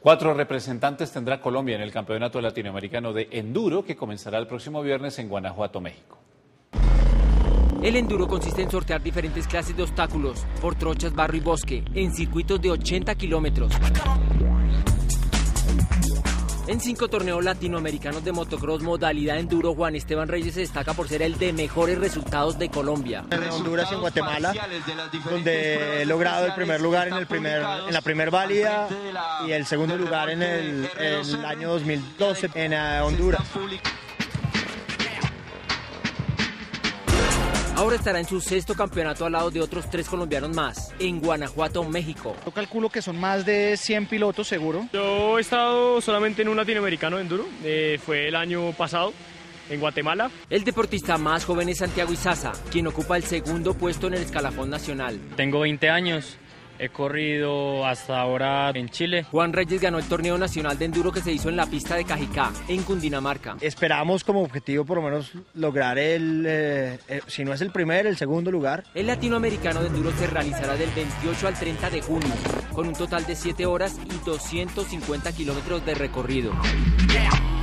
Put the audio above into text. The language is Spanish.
Cuatro representantes tendrá Colombia en el Campeonato Latinoamericano de Enduro que comenzará el próximo viernes en Guanajuato, México. El enduro consiste en sortear diferentes clases de obstáculos por trochas, barro y bosque en circuitos de 80 kilómetros. En cinco torneos latinoamericanos de motocross modalidad enduro, Juan Esteban Reyes se destaca por ser el de mejores resultados de Colombia. En Honduras y en Guatemala, donde he logrado el primer lugar en, el primer, en la primer válida y el segundo lugar en el, en el año 2012 en eh, Honduras. Ahora estará en su sexto campeonato al lado de otros tres colombianos más, en Guanajuato, México. Yo calculo que son más de 100 pilotos seguro. Yo he estado solamente en un latinoamericano de enduro, eh, fue el año pasado en Guatemala. El deportista más joven es Santiago Izaza, quien ocupa el segundo puesto en el escalafón nacional. Tengo 20 años. He corrido hasta ahora en Chile. Juan Reyes ganó el torneo nacional de enduro que se hizo en la pista de Cajicá, en Cundinamarca. Esperamos como objetivo por lo menos lograr el, eh, eh, si no es el primer, el segundo lugar. El latinoamericano de enduro se realizará del 28 al 30 de junio, con un total de 7 horas y 250 kilómetros de recorrido. Yeah.